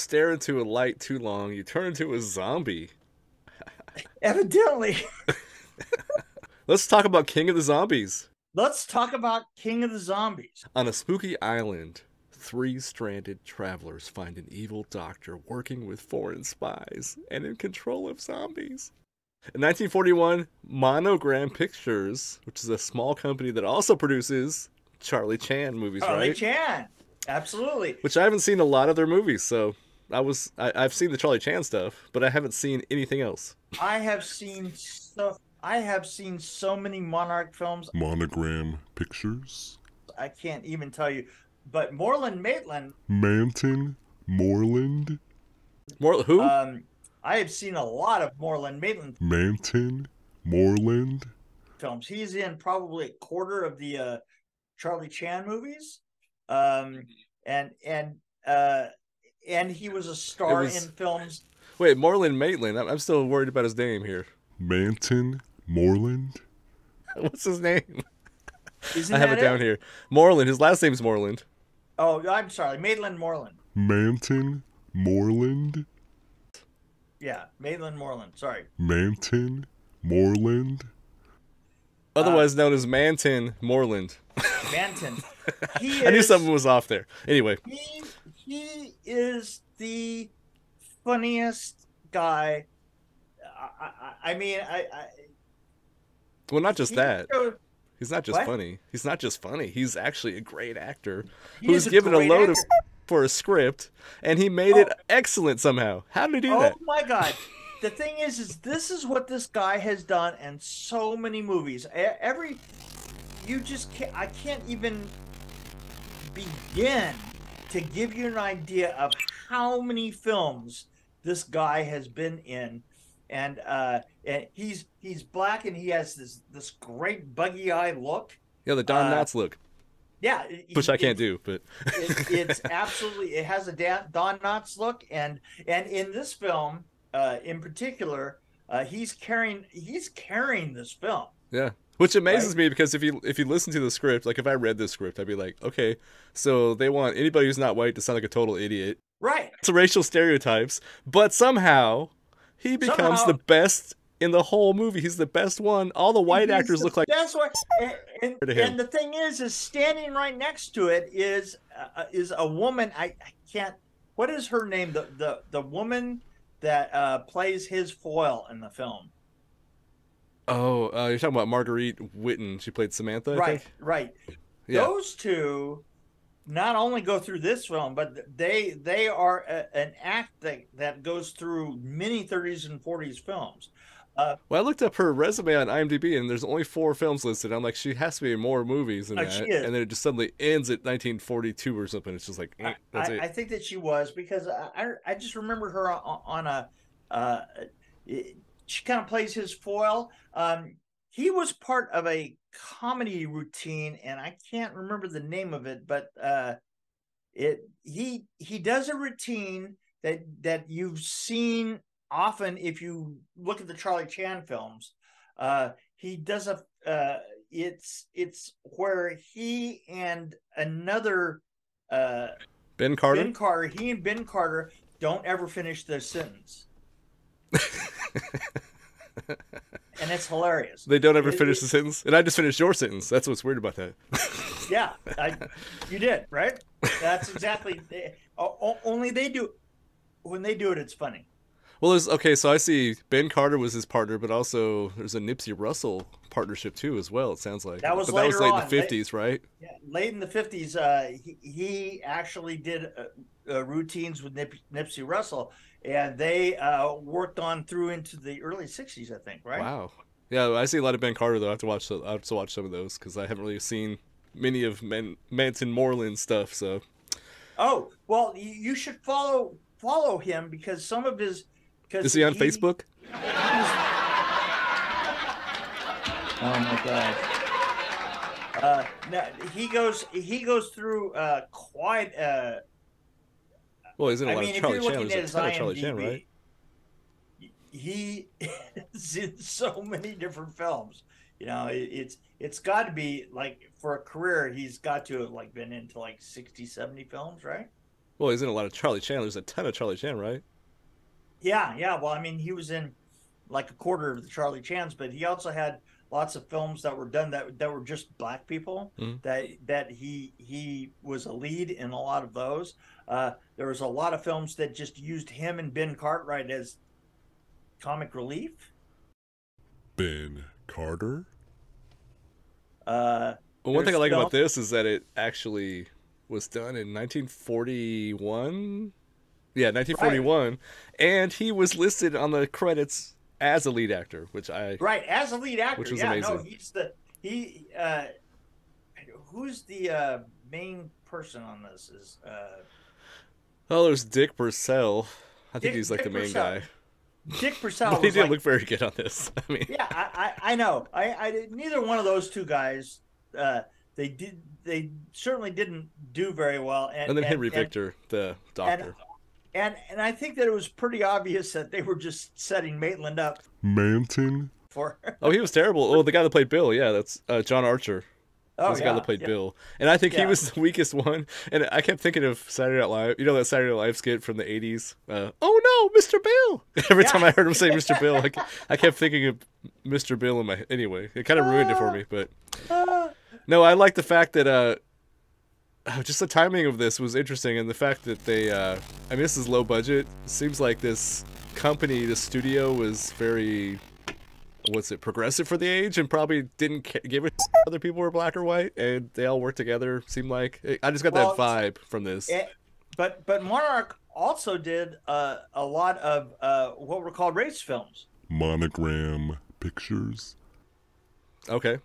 Stare into a light too long, you turn into a zombie. Evidently. Let's talk about King of the Zombies. Let's talk about King of the Zombies. On a spooky island, three stranded travelers find an evil doctor working with foreign spies and in control of zombies. In 1941, Monogram Pictures, which is a small company that also produces Charlie Chan movies, Charlie right? Chan. Absolutely. Which I haven't seen a lot of their movies, so I was I, I've seen the Charlie Chan stuff, but I haven't seen anything else. I have seen so I have seen so many Monarch films. Monogram Pictures. I can't even tell you. But Moreland Maitland, Mantan Moreland. More who? um, I have seen a lot of Moreland Maitland Mantan Moreland. films. He's in probably a quarter of the uh, Charlie Chan movies, um, and and uh, and he was a star was- in films. Wait, Moreland Maitland. I'm, I'm still worried about his name here. Mantan Moreland. What's his name? Isn't I have that it down here. Moreland. His last name's Moreland. Oh, I'm sorry, Maitland Moreland. Mantan Moreland. Yeah, Maitland Moreland. Sorry. Mantan Moreland. Otherwise known as Mantan Moreland. Mantan. He I knew something was off there. Anyway, He he is the funniest guy. I, I, I mean, I, I well, not just that. showed- He's not just What? funny. He's not just funny. He's actually a great actor he who's a given a great load of for a script, and he made it Oh. excellent somehow. How did he do Oh that? my god! The thing is, is this is what this guy has done in so many movies. Every you just can't. I can't even begin to give you an idea of how many films this guy has been in. And uh, and he's he's black and he has this this great buggy eye look. Yeah, the Don uh, Knotts look, Yeah, it- which I can't do, but it, it's absolutely it has a Don Knotts look, and and in this film, uh, in particular, uh, he's carrying he's carrying this film. yeah. Which amazes Right. me because if you if you listen to the script, like if I read this script, I'd be like, okay, so they want anybody who's not white to sound like a total idiot. Right. It's racial stereotypes, but somehow he becomes Somehow- the best in the whole movie. He's the best one. All the white actors the look like That's what. And, and, and the thing is, is standing right next to it is uh, is a woman. I, I can't. What is her name? The the the woman that uh, plays his foil in the film. Oh, uh, you're talking about Marguerite Whitten. She played Samantha. I right. think? Right. Yeah. Those two not only go through this film, but they they are a, an act that, that goes through many 30s and 40s films. Well, I looked up her resume on IMDb, and there's only four films listed. I'm like, she has to be in more movies than Oh, that. And then it just suddenly ends at 1942 or something. It's just like, eh, I, that's I, it. I think that she was because I, I, I just remember her on, on a uh, it- she kind of plays his foil. Um, he was part of a comedy routine, and I can't remember the name of it, but uh, it he he does a routine that that you've seen often if you look at the Charlie Chan films. Uh, he does a uh, it's it's where he and another uh, ben Carter. Ben Carter, he and Ben Carter don't ever finish their sentence, and it's hilarious. they don't ever It- finish it- the sentence, and I just finished your sentence. That's what's weird about that. Yeah, I, you did right. That's exactly. o- only they do. When they do it, it's funny. Well, there's okay. So I see Ben Carter was his partner, but also there's a Nipsey Russell partnership too, as well. It sounds like That was but that was late on. in the 50s, right? Yeah, late in the fifties, uh, he, he actually did uh, uh, routines with Nip, Nipsey Russell, and they uh, worked on through into the early sixties, I think. Right? Wow. Yeah, I see a lot of Ben Carter though. I have to watch. I have to watch some of those because I haven't really seen many of Man- Manson Moreland stuff. So Oh well, you should follow follow him because some of his. Is he on Facebook? Oh my god. Uh, no, he goes. He goes through uh, quite. Uh, Well, he's in a I lot mean, of Charlie Chan. There's a ton of Charlie Chan, right? he is in so many different films. You know, it, it's it's got to be like for a career, he's got to have like been into like 60, 70 films, right? Well, he's in a lot of Charlie Chan. There's a ton of Charlie Chan, right? Yeah, yeah. Well, I mean, he was in like a quarter of the Charlie Chans, but he also had lots of films that were done that that were just black people. Mhm. That that he he was a lead in a lot of those. Uh, there was a lot of films that just used him and Ben Cartwright as comic relief. Ben Carter. Uh, Well, one thing I There's like about this is that it actually was done in 1941. Yeah, 1941, and he was listed on the credits as a lead actor, which I right as a lead actor. Which was yeah, no, amazing. he's the he. Uh, who's the uh, main person on this? Is uh, oh, there's Dick Purcell. I think Dick- he's like Dick the main Purcell. guy, Dick Purcell? but he was didn't like- look very good on this. I mean, yeah, I, I, I know. I, I did- neither one of those two guys. Uh, they did. They certainly didn't do very well. And, and then Henry and, Victor, the doctor. And and I think that it was pretty obvious that they were just setting Maitland up Mantan. for. oh, he was terrible. Oh, the guy that played Bill. Yeah, that's uh, John Archer. Oh, He's the guy that played yeah. Bill, and I think he was the weakest one. And I kept thinking of Saturday Night Live. You know that Saturday Night Live skit from the '80s? Uh, oh no, Mr. Bill! Every Yeah. time I heard him say Mr. Bill, I, I kept thinking of Mr. Bill in my. Anyway, it kind of ruined it for me. But Ah, no, I like the fact that uh, just the timing of this was interesting, and the fact that they. Uh, I mean, this is low budget. Seems like this company, the studio, was very. What's it? Progressive for the age, and probably didn't ca- give a other people were black or white, and they all worked together. Seemed like I just got Well, that vibe from this. eh, but but Monarch also did uh, a lot of uh, what were called race films. Monogram Pictures. Okay,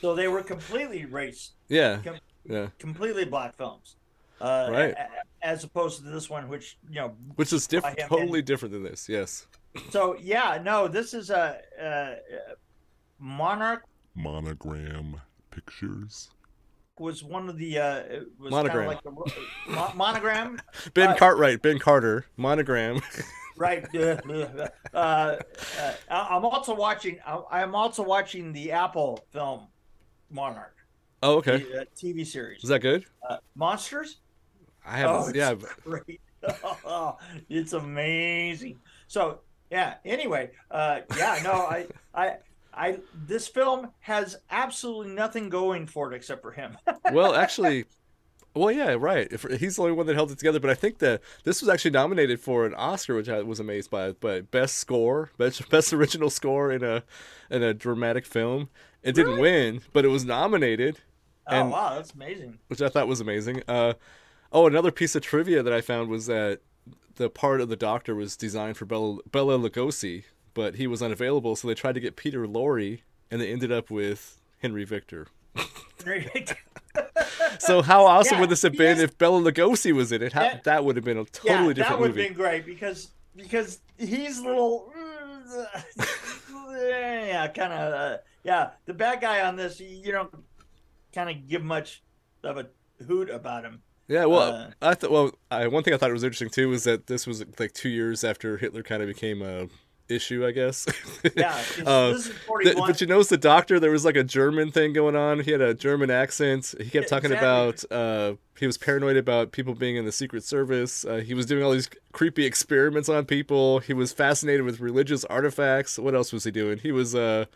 So they were completely race, yeah, Com- yeah, completely black films. Uh, Right. a- a- As opposed to this one, which you know which is diff- I am- totally different than this. Yes. So yeah, no, this is a, uh Monarch Monogram Pictures. was one of the uh, was Monogram. like the mo- monogram, Ben Uh, Cartwright, Ben Carter, monogram. right? uh, uh, I- I'm also watching. I- I'm also watching the Apple film Monarch, oh, okay. the uh, TV series. Is that good? Uh, Monsters, I haven't. Oh, it's yeah, great. Oh, it's amazing. So yeah. Anyway, uh, yeah. No, I, I, I. This film has absolutely nothing going for it except for him. well, actually, well, yeah, right. If he's the only one that held it together, but I think that this was actually nominated for an Oscar, which I was amazed by. But best score, best best original score in a in a dramatic film. It didn't win, but it was nominated, oh And- wow, that's amazing. which I thought was amazing. Uh, oh, another piece of trivia that I found was that the part of the Doctor was designed for Bella, Bela Lugosi, but he was unavailable, so they tried to get Peter Lorre, and they ended up with Henry Victor. Henry Victor So how awesome Yeah, would this have been yes. if Bela Lugosi was in it? How, Yeah. that would have been a totally yeah, totally that different would have been great because because he's little yeah, kind of uh, yeah. The bad guy on this, you don't kind of give much of a hoot about him. Yeah, well, Uh, I thought. Well, I, one thing I thought was interesting too was that this was like two years after Hitler kind of became a issue, I guess. Yeah, Uh, The- but you notice the doctor, there was like a German thing going on. He had a German accent. He kept talking exactly. about, uh, he was paranoid about people being in the Secret Service. Uh, he was doing all these creepy experiments on people. He was fascinated with religious artifacts. What else was he doing? He was, uh,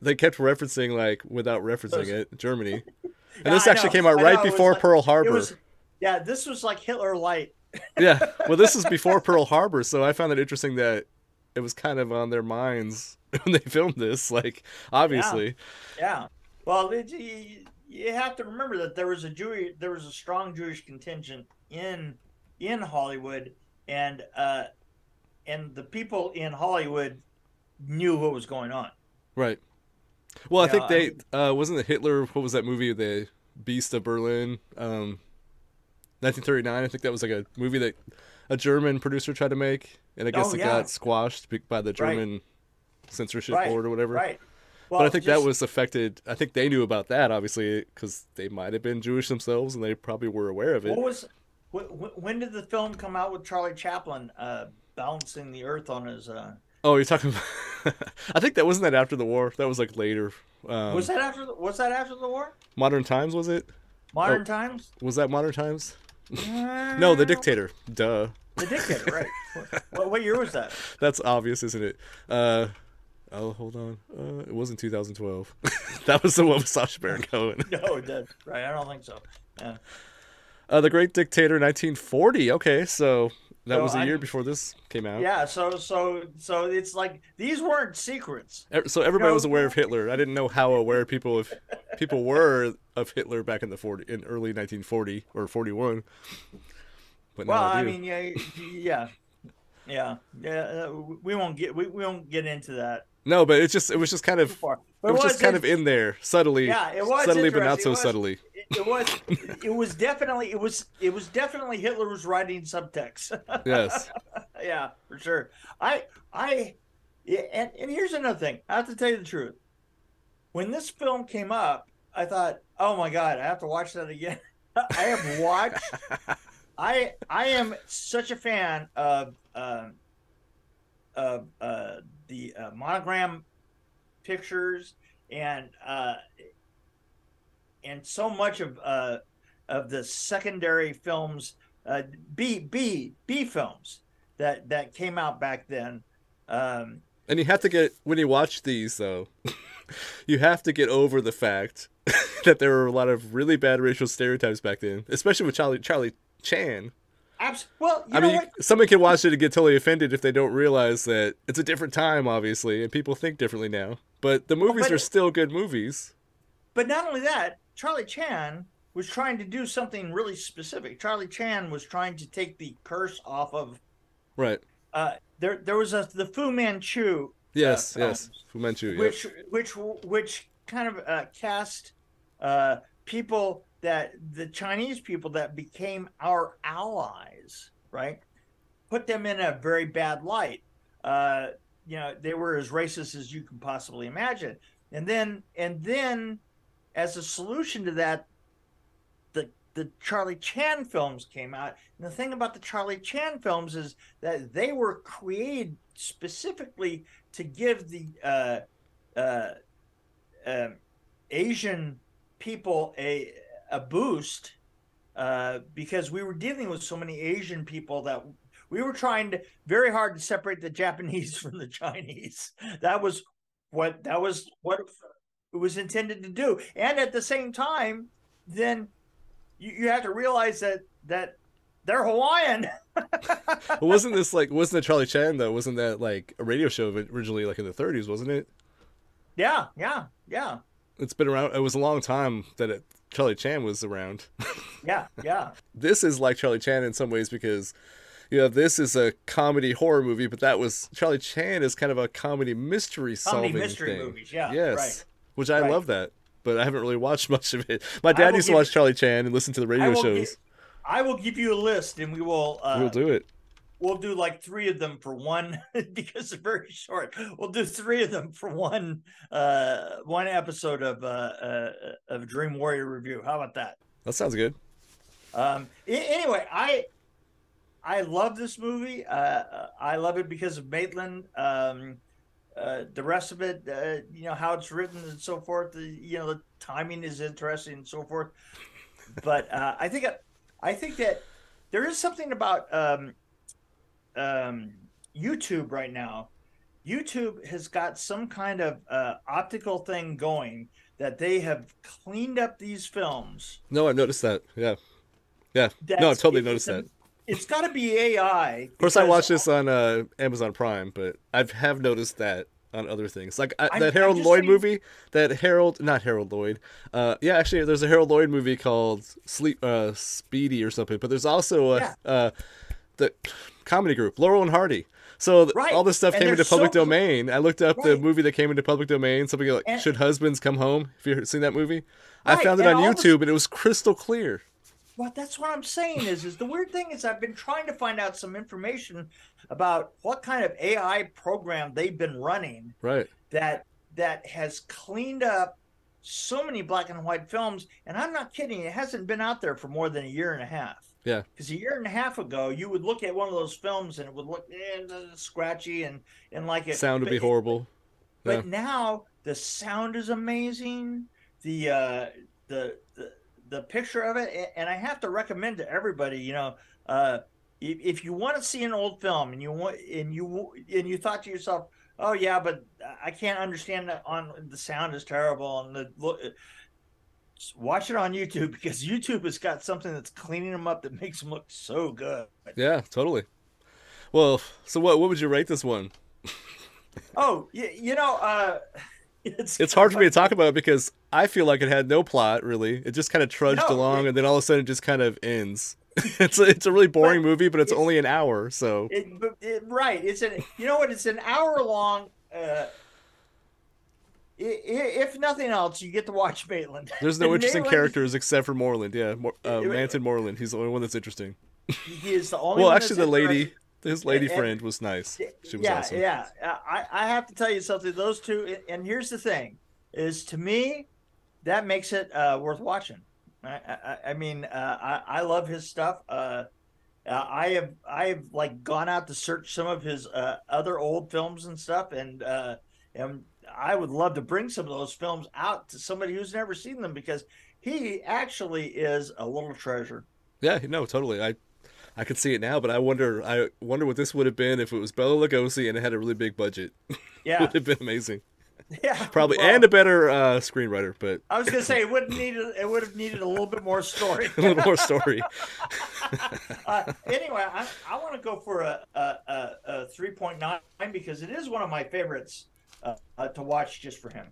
they kept referencing, like, without referencing it, Germany. And Yeah, this actually came out I right know, before like- Pearl Harbor. was- yeah, this was like Hitler light. yeah. Well, this is before Pearl Harbor, so I found it interesting that it was kind of on their minds when they filmed this. Like, obviously. Yeah. Well, it, you, you have to remember that there was a Jewish, there was a strong Jewish contingent in in Hollywood, and uh, and the people in Hollywood knew what was going on. Right. Well, I Yeah, think they uh, wasn't it Hitler. What was that movie? The Beast of Berlin, um, 1939. I think that was like a movie that a German producer tried to make, and I guess Oh, it yeah. got squashed by the German censorship Right, board or whatever. Right. Well, but I think that was affected. I think they knew about that, obviously, because they might have been Jewish themselves, and they probably were aware of it. what was wh- wh- when did the film come out with Charlie Chaplin uh, balancing the Earth on his? Uh, Oh, you're talking. About... I think that wasn't that after the war. That was like later. Um, was that after? The, was that after the war? Modern Times? Was it? Modern Oh. times? Was that Modern Times? No, the dictator. Duh. The dictator, right? what, what year was that? That's obvious, isn't it? Uh, oh, hold on. Uh, it wasn't 2012. that was the one with Sacha Baron Cohen. No, it did. Right, I don't think so. Yeah. Uh, the Great Dictator, 1940. Okay, so that So was a year before this came out. Yeah, so so so it's like these weren't secrets. So everybody No. was aware of Hitler. I didn't know how aware people of people were of Hitler back in the 40 in early 1940 or 41. But Well, I I mean, yeah, yeah, yeah, yeah. uh, We won't get we, we won't get into that no, but it's just it was just kind of it was just kind of in- in there subtly. Yeah, it was subtly, but not so It was- subtly. It, was it was definitely it was it was definitely Hitler was writing subtext. Yes. yeah, for sure. I I yeah, and and here's another thing. I have to tell you the truth. When this film came up, I thought, "Oh my god, I have to watch that again." I have watched. I I am such a fan of um of uh, the uh, monogram pictures and uh, and so much of uh, of the secondary films, uh, B B B films that that came out back then. Um, And you have to get when you watch these though, you have to get over the fact that there were a lot of really bad racial stereotypes back then, especially with Charlie Charlie Chan. abs- well, you I know mean, what? somebody can watch it and get totally offended if they don't realize that it's a different time, obviously, and people think differently now. But the movies but are still good movies. But not only that, Charlie Chan was trying to do something really specific. Charlie Chan was trying to take the curse off of Right. uh, there. There was a the Fu Manchu Yes, Uh, yes. Fu Manchu, yep. which which which kind of uh, cast uh, people that the Chinese people that became our allies, right? Put them in a very bad light. Uh, you know, they were as racist as you can possibly imagine. And then and then as a solution to that, the the Charlie Chan films came out. And the thing about the Charlie Chan films is that they were created specifically to give the uh, uh, um Asian people a a boost uh, because we were dealing with so many Asian people that we were trying to very hard to separate the Japanese from the Chinese. That was what that was what it was intended to do, and at the same time, then you, you have to realize that that they're Hawaiian. Wasn't this like wasn't it Charlie Chan though? Wasn't that like a radio show originally like in the 30s? Wasn't it? yeah, yeah, yeah, It's been around. It was a long time that it, Charlie Chan was around. yeah, yeah. this is like Charlie Chan in some ways because you know this is a comedy horror movie, but that was Charlie Chan is kind of a comedy mystery Comedy solving mystery thing. movies, yeah, yes, right. Which I Right. love that, but I haven't really watched much of it. My dad used to give- watch Charlie Chan and listen to the radio will shows. gi- I will give you a list, and we will. Uh, we'll do it. we'll do like three of them for one because they're very short. We'll do three of them for one uh one episode of uh, uh of Dream Warrior review. How about that? That sounds good. Um anyway, I I love this movie. Uh I love it because of Maitland. Um uh, the rest of it, uh, you know, how it's written and so forth. The, you know, the timing is interesting and so forth. But uh, I think I think that there is something about um, um, YouTube right now. YouTube has got some kind of uh, optical thing going that they have cleaned up these films. No, I noticed that. Yeah, yeah. no, I That's- totally noticed that. It's got to be AI. Of course, I watched this on uh, Amazon Prime, but I have noticed that on other things, like I, that Harold Lloyd saying- movie. That Harold, not Harold Lloyd. Uh, yeah, actually, there's a Harold Lloyd movie called Sleep, uh, Speedy or something. But there's also a Yeah. uh, the comedy group Laurel and Hardy. So th- Right, all this stuff and came into they're so public domain. I looked up the movie that came into public domain. Something like And- "Should Husbands Come Home?" If you've seen that movie? I found it and on YouTube, and it was crystal clear. Well, that's what I'm saying is is the weird thing is I've been trying to find out some information about what kind of AI program they've been running Right. that that has cleaned up so many black and white films and I'm not kidding it hasn't been out there for more than a year and a half. Yeah. Because a year and a half ago, you would look at one of those films and it would look eh, scratchy and and like it Sound would be horrible. But now the sound is amazing. The uh, the the picture of it, and I have to recommend to everybody. You know, uh, if, if you want to see an old film and you want and you and you thought to yourself, "Oh yeah, but I can't understand that on the sound is terrible and the look." Watch it on YouTube because YouTube has got something that's cleaning them up that makes them look so good. Yeah, totally. Well, so what what would you rate this one? Oh, you, you know, uh, it's It's hard for me to talk about because I feel like it had no plot really. It just kind of trudged No, along it- and then all of a sudden it just kind of ends. it's a, it's a really boring But movie, but it's only an hour, so It, right. It's an you know what? It's an hour long. Uh, if nothing else, you get to watch Maitland. there's no interesting Maitland- characters except for Moreland. Yeah, uh, Mantan Moreland. He's the only one that's interesting. He is the only. Well, actually, the lady, his lady And- friend was nice. She was yeah, awesome. yeah. I I have to tell you something. Those two, and here's the thing: is to me, that makes it uh, worth watching. I I, I mean, uh, I I love his stuff. Uh, uh, I have I have like gone out to search some of his uh, other old films and stuff, and uh, and I would love to bring some of those films out to somebody who's never seen them because he actually is a little treasure. Yeah, no, totally. I I could see it now, but I wonder I wonder what this would have been if it was Bela Lugosi and it had a really big budget. Yeah, would have been amazing. yeah, Probably well, and a better uh, screenwriter, but I was gonna say it would need it would have needed a little bit more story. a little more story. uh, anyway, I, I want to go for a, a, a, a 3.9 because it is one of my favorites uh, uh, to watch just for him.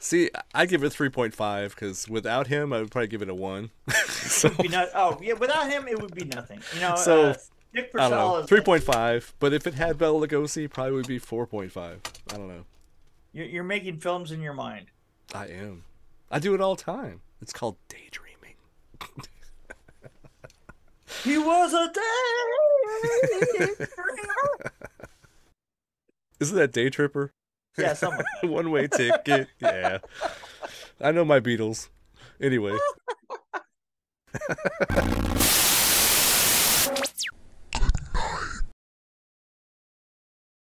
See, I give it 3.5 because without him, I would probably give it a 1. so, Be not, oh, yeah, without him, it would be nothing. You know, So, uh, Nick I don't know. 3.5. But if it had Bela Lugosi, probably would be 4.5. I don't know. You're, you're making films in your mind. I am. I do it all the time. It's called daydreaming. He was a day. Isn't that Day Tripper? yeah, someone. One way ticket. Yeah. I know my Beatles. Anyway.